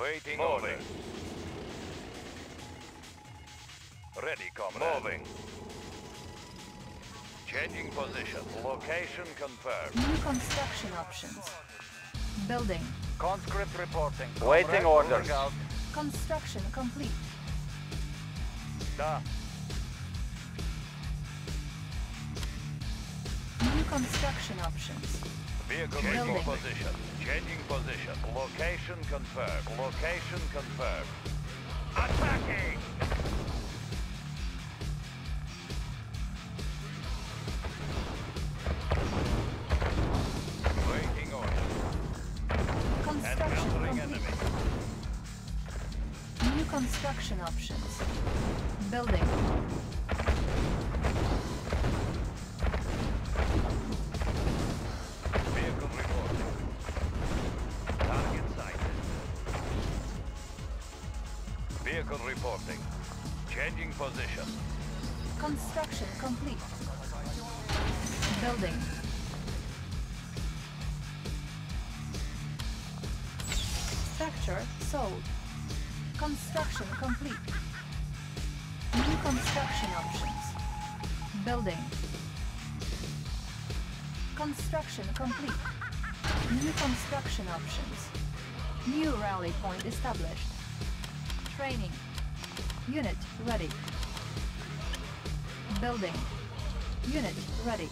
Waiting Moving. order. Ready, comrade. Moving. Changing position. Location confirmed. New construction options. Building. Conscript reporting. Waiting orders. out. Construction complete. Da. New construction options. Vehicle changing position. Changing position. Location confirmed. Location confirmed. Attacking! Waiting order. Construction enemy. New construction options. Building. Vehicle reporting. Changing position. Construction complete. Building. Structure sold. Construction complete. New construction options. Building. Construction complete. New construction options. New rally point established. Training. Unit ready. Building. Unit ready.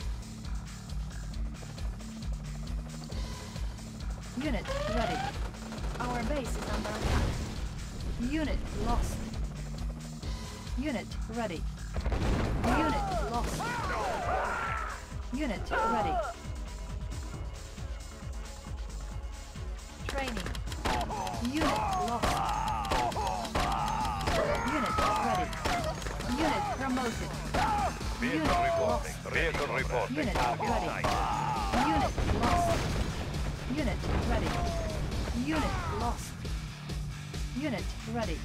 Unit ready. Our base is under attack. Unit lost. Unit ready. Unit lost. Unit ready. Training. Unit lost. Unit promoted. Vehicle Unit reporting. lost. Vehicle reporting. Unit Target ready. sighted. Unit lost. Unit ready. Unit lost. Unit ready.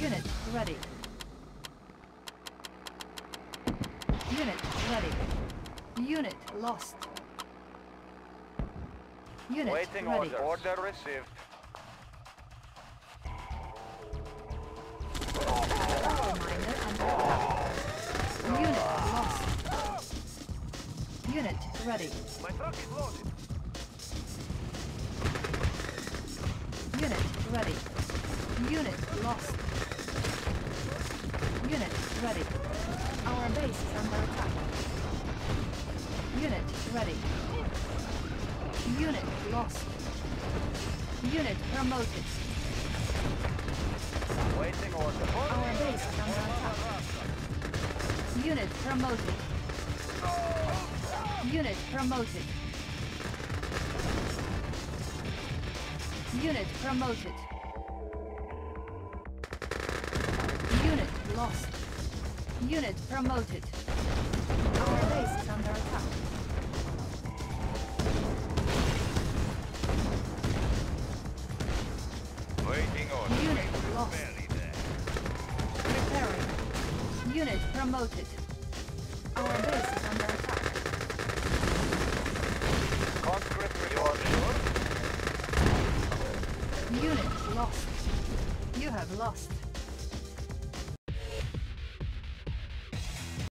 Unit ready. Unit ready. Unit lost. Unit Waiting ready. order. Order received. Unit lost. Unit ready. My truck is loaded. Unit ready. Unit lost. Unit ready. Our base is under attack. Unit ready. Unit lost. Unit promoted. Our base is under attack. Unit promoted. Unit promoted. Unit promoted. Unit lost. Unit promoted. Our base is under attack. Waiting order. Unit lost. Barely there. Repairing. Unit promoted. Our base is under attack. Conscript report. Unit lost. You have lost.